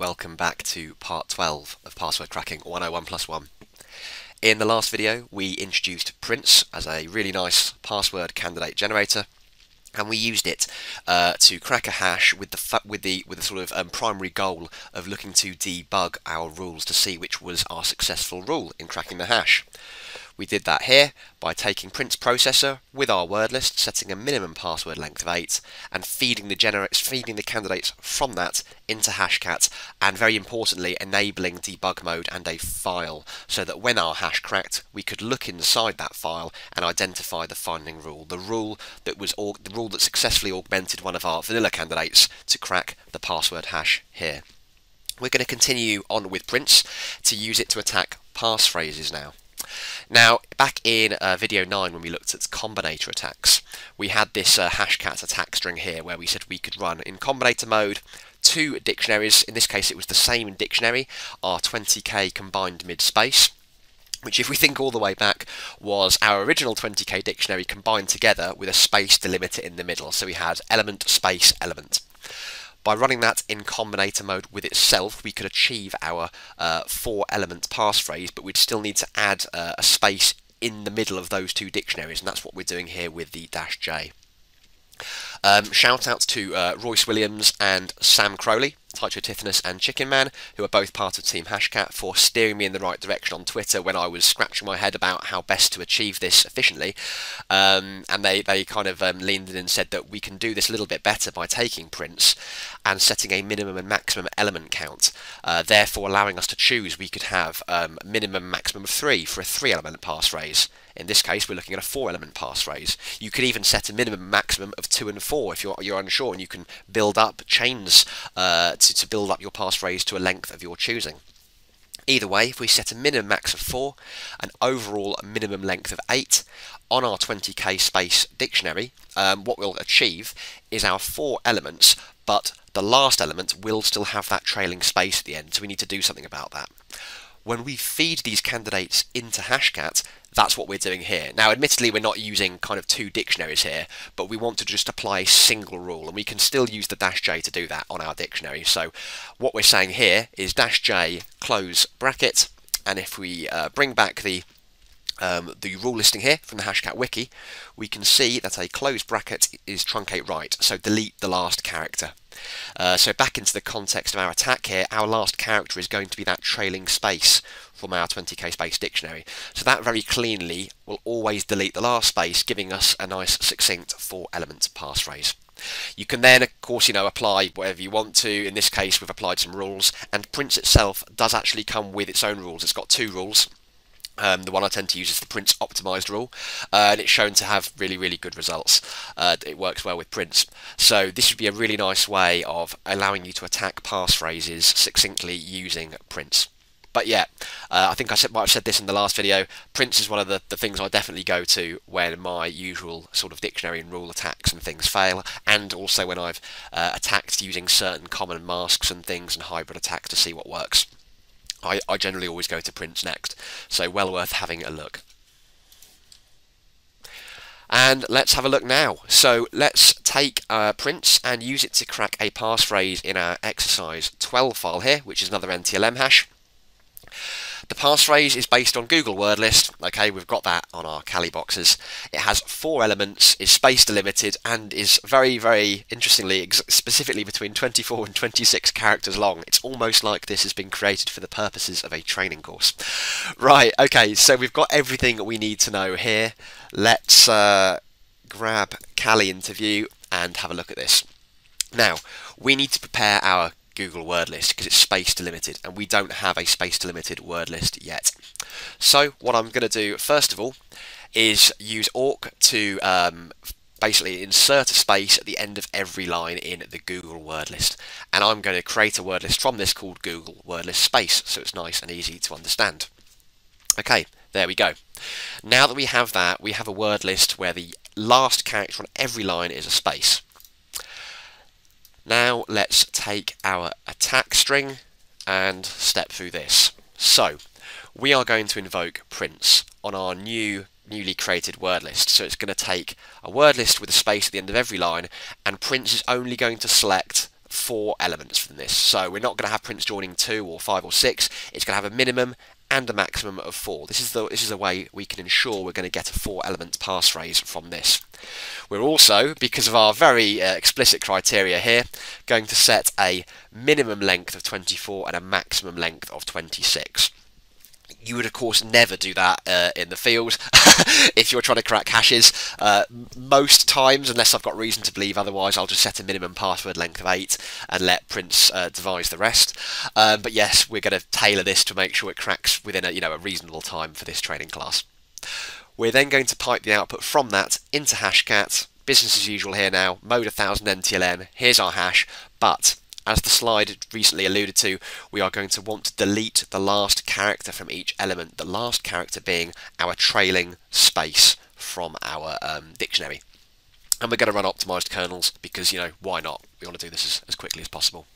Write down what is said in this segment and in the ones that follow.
welcome back to part 12 of Password Cracking 101 plus 1. In the last video we introduced Prince as a really nice password candidate generator and we used it uh, to crack a hash with the with the with the sort of um, primary goal of looking to debug our rules to see which was our successful rule in cracking the hash. We did that here by taking Prince processor with our word list, setting a minimum password length of 8, and feeding the, feeding the candidates from that into Hashcat, and very importantly, enabling debug mode and a file, so that when our hash cracked, we could look inside that file and identify the finding rule, the rule that was the rule that successfully augmented one of our vanilla candidates to crack the password hash here. We're going to continue on with Prince to use it to attack passphrases now. Now, back in uh, video 9 when we looked at combinator attacks, we had this uh, hashcat attack string here where we said we could run in combinator mode two dictionaries, in this case it was the same dictionary, our 20k combined mid-space, which if we think all the way back was our original 20k dictionary combined together with a space delimiter in the middle. So we had element, space, element. By running that in combinator mode with itself, we could achieve our uh, four element passphrase, but we'd still need to add uh, a space in the middle of those two dictionaries, and that's what we're doing here with the dash J. Um, shout out to uh, Royce Williams and Sam Crowley, Tycho Tithonus and Chicken Man, who are both part of Team Hashcat, for steering me in the right direction on Twitter when I was scratching my head about how best to achieve this efficiently. Um, and they, they kind of um, leaned in and said that we can do this a little bit better by taking prints and setting a minimum and maximum element count, uh, therefore allowing us to choose we could have um, minimum maximum of three for a three element passphrase. In this case, we're looking at a four-element passphrase. You could even set a minimum maximum of two and four if you're, you're unsure, and you can build up chains uh, to, to build up your passphrase to a length of your choosing. Either way, if we set a minimum max of 4, an overall minimum length of 8, on our 20k space dictionary, um, what we'll achieve is our four elements, but the last element will still have that trailing space at the end, so we need to do something about that. When we feed these candidates into Hashcat, that's what we're doing here. Now, admittedly, we're not using kind of two dictionaries here, but we want to just apply a single rule, and we can still use the dash j to do that on our dictionary. So what we're saying here is dash j close bracket, and if we uh, bring back the um, the rule listing here from the Hashcat wiki, we can see that a closed bracket is truncate right, so delete the last character. Uh, so back into the context of our attack here, our last character is going to be that trailing space from our 20k space dictionary. So that very cleanly will always delete the last space, giving us a nice succinct four element passphrase. You can then, of course, you know, apply whatever you want to. In this case, we've applied some rules, and Prince itself does actually come with its own rules. It's got two rules. Um, the one I tend to use is the Prince optimized rule, uh, and it's shown to have really, really good results. Uh, it works well with Prince. So this would be a really nice way of allowing you to attack passphrases succinctly using Prince. But yeah, uh, I think I said, might have said this in the last video. Prince is one of the, the things I definitely go to when my usual sort of dictionary and rule attacks and things fail, and also when I've uh, attacked using certain common masks and things and hybrid attacks to see what works. I, I generally always go to Prince next, so well worth having a look. And let's have a look now. So let's take uh, Prince and use it to crack a passphrase in our exercise 12 file here, which is another NTLM hash. The passphrase is based on Google Word List. Okay, we've got that on our Kali boxes. It has four elements, is space delimited, and is very, very interestingly, specifically between 24 and 26 characters long. It's almost like this has been created for the purposes of a training course. Right, okay, so we've got everything we need to know here. Let's uh, grab Kali interview and have a look at this. Now, we need to prepare our Google word list because it's space delimited and we don't have a space delimited word list yet. So what I'm going to do first of all is use awk to um, basically insert a space at the end of every line in the Google word list and I'm going to create a word list from this called Google word list space so it's nice and easy to understand. Okay, there we go. Now that we have that, we have a word list where the last character on every line is a space. Now let's take our attack string and step through this. So we are going to invoke Prince on our new newly created word list. So it's going to take a word list with a space at the end of every line and Prince is only going to select four elements from this. So we're not going to have prints joining two or five or six. It's going to have a minimum and a maximum of four. This is the this is a way we can ensure we're going to get a four element passphrase from this. We're also, because of our very uh, explicit criteria here, going to set a minimum length of 24 and a maximum length of 26 you would of course never do that uh, in the field if you're trying to crack hashes. Uh, most times, unless I've got reason to believe otherwise, I'll just set a minimum password length of 8 and let Prince uh, devise the rest. Um, but yes, we're going to tailor this to make sure it cracks within a, you know, a reasonable time for this training class. We're then going to pipe the output from that into Hashcat. Business as usual here now, mode 1000 NTLM, here's our hash, but as the slide recently alluded to, we are going to want to delete the last character from each element, the last character being our trailing space from our um, dictionary. And we're going to run optimized kernels because, you know, why not? We want to do this as, as quickly as possible.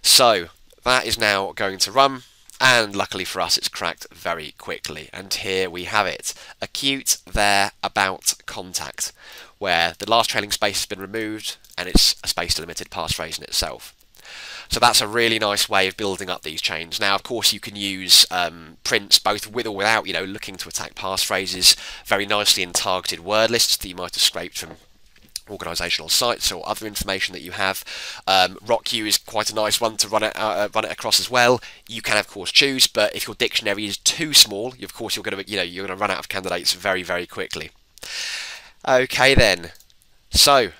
So, that is now going to run and luckily for us it's cracked very quickly and here we have it acute there about contact where the last trailing space has been removed and it's a space delimited passphrase in itself. So that's a really nice way of building up these chains. Now, of course, you can use um, prints both with or without, you know, looking to attack passphrases very nicely in targeted word lists that you might have scraped from organisational sites or other information that you have. Um, RockQ is quite a nice one to run it uh, run it across as well. You can of course choose, but if your dictionary is too small, of course you're going to you know you're going to run out of candidates very very quickly. Okay then, so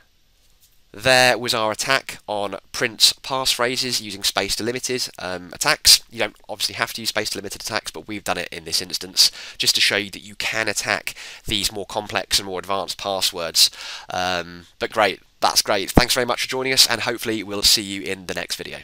there was our attack on Prince passphrases using space delimited um, attacks. You don't obviously have to use space delimited attacks, but we've done it in this instance just to show you that you can attack these more complex and more advanced passwords. Um, but great, that's great. Thanks very much for joining us, and hopefully we'll see you in the next video.